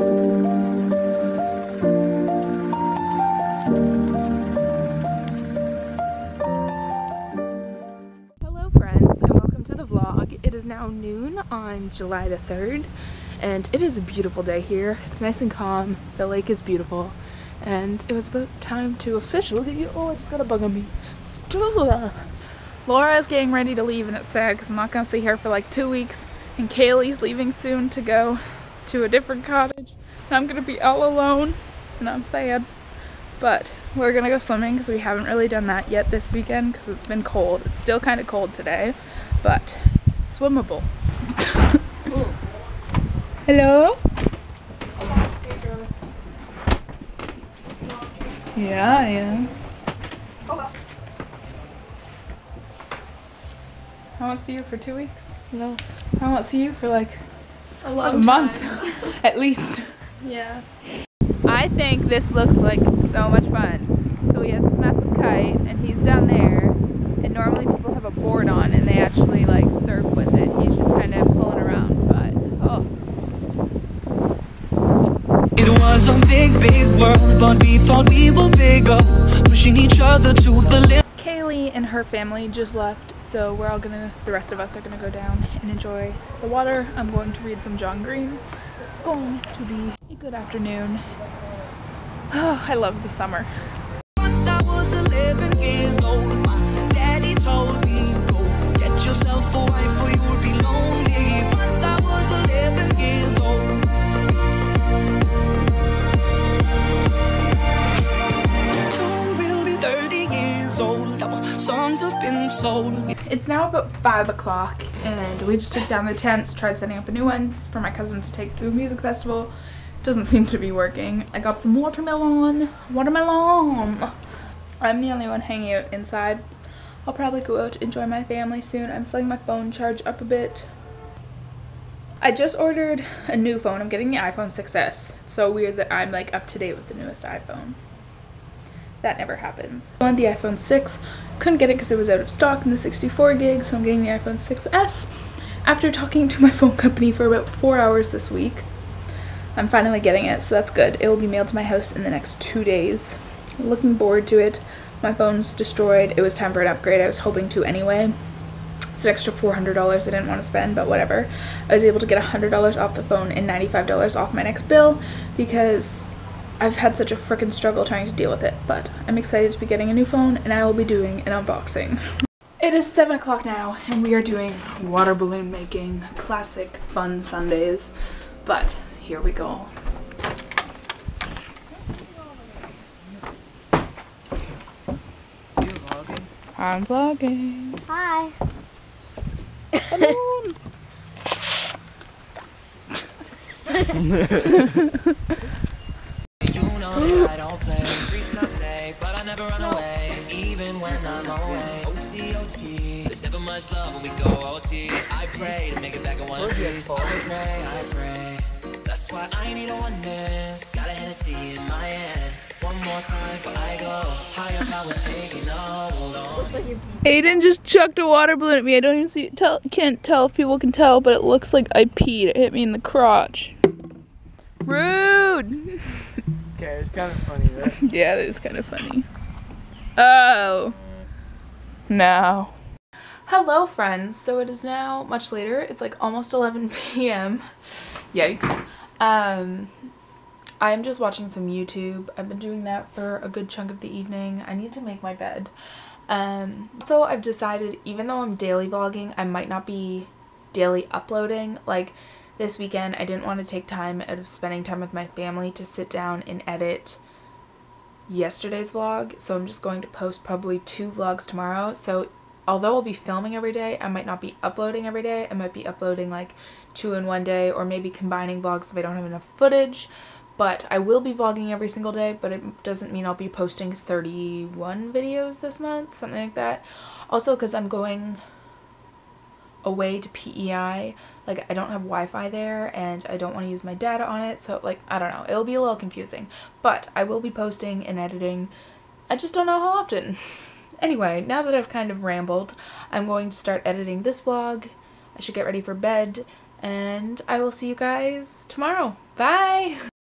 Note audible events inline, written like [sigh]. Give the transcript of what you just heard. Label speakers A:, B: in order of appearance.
A: Hello friends and welcome to the vlog. It is now noon on July the 3rd and it is a beautiful day here. It's nice and calm. The lake is beautiful and it was about time to officially, oh I just got a bug on me. Laura is getting ready to leave and it's sad because I'm not going to see her for like two weeks and Kayley's leaving soon to go to a different cottage and I'm going to be all alone and I'm sad. But we're gonna go swimming because we haven't really done that yet this weekend because it's been cold. It's still kind of cold today, but it's swimmable. [laughs] Hello? Yeah, I am. I won't see you for two weeks.
B: No.
A: I won't see you for like
B: a
A: a month [laughs] at least.
B: Yeah.
A: I think this looks like so much fun. So he has this massive kite and he's down there and normally people have a board on and they actually like surf with it. He's just kind of pulling around but oh
C: It was a big, big world, but we thought we were bigger, pushing each other to the limit.
A: Kayley and her family just left so we're all gonna the rest of us are gonna go down and enjoy the water. I'm going to read some John Green. It's going to be a good afternoon. Oh, [sighs] I love the summer.
C: Have.
A: It's now about 5 o'clock and we just took down the tents, tried setting up a new one for my cousin to take to a music festival. Doesn't seem to be working. I got some watermelon. Watermelon! I'm the only one hanging out inside. I'll probably go out to enjoy my family soon. I'm letting my phone charge up a bit. I just ordered a new phone. I'm getting the iPhone 6s. It's so weird that I'm like up to date with the newest iPhone. That never happens. I wanted the iPhone 6, couldn't get it because it was out of stock in the 64 gig, so I'm getting the iPhone 6s. After talking to my [laughs] phone company for about four hours this week, I'm finally getting it, so that's good. It will be mailed to my house in the next two days. Looking forward to it. My phone's destroyed. It was time for an upgrade. I was hoping to anyway. It's an extra $400 I didn't want to spend, but whatever. I was able to get $100 off the phone and $95 off my next bill because I've had such a freaking struggle trying to deal with it, but I'm excited to be getting a new phone and I will be doing an unboxing. [laughs] It is 7 o'clock now and we are doing water balloon making, classic fun Sundays, but here we go. I'm vlogging.
B: Hi.
A: Balloons. [laughs] [laughs]
C: You know that I don't play. Streets not safe, but I never run away. Even when I'm away. OT, OT. There's never much love when we go OT. I pray to make it back in one piece. I pray, I pray. That's why I need a one dance. Got a Hennessy in my hand. One more time before I go. Higher powers taking a hold on.
A: Aiden just chucked a water balloon at me. I don't even see tell can't tell if people can tell, but it looks like I peed. It hit me in the crotch. Rude. [laughs]
D: Okay, it's kind of funny, right? [laughs]
A: yeah, that is kind of funny. Oh. No. Hello friends. So it is now much later. It's like almost 11 [laughs] p.m. Yikes. Um I'm just watching some YouTube. I've been doing that for a good chunk of the evening. I need to make my bed. Um, so I've decided, even though I'm daily vlogging, I might not be daily uploading. Like this weekend, I didn't want to take time out of spending time with my family to sit down and edit yesterday's vlog. So I'm just going to post probably two vlogs tomorrow. So although I'll be filming every day, I might not be uploading every day. I might be uploading like two in one day or maybe combining vlogs if I don't have enough footage. But I will be vlogging every single day, but it doesn't mean I'll be posting 31 videos this month, something like that. Also, because I'm going away to PEI, like I don't have Wi-Fi there and I don't want to use my data on it, so like, I don't know, it'll be a little confusing. But I will be posting and editing, I just don't know how often. [laughs] anyway, now that I've kind of rambled, I'm going to start editing this vlog. I should get ready for bed And I will see you guys tomorrow. Bye! [laughs]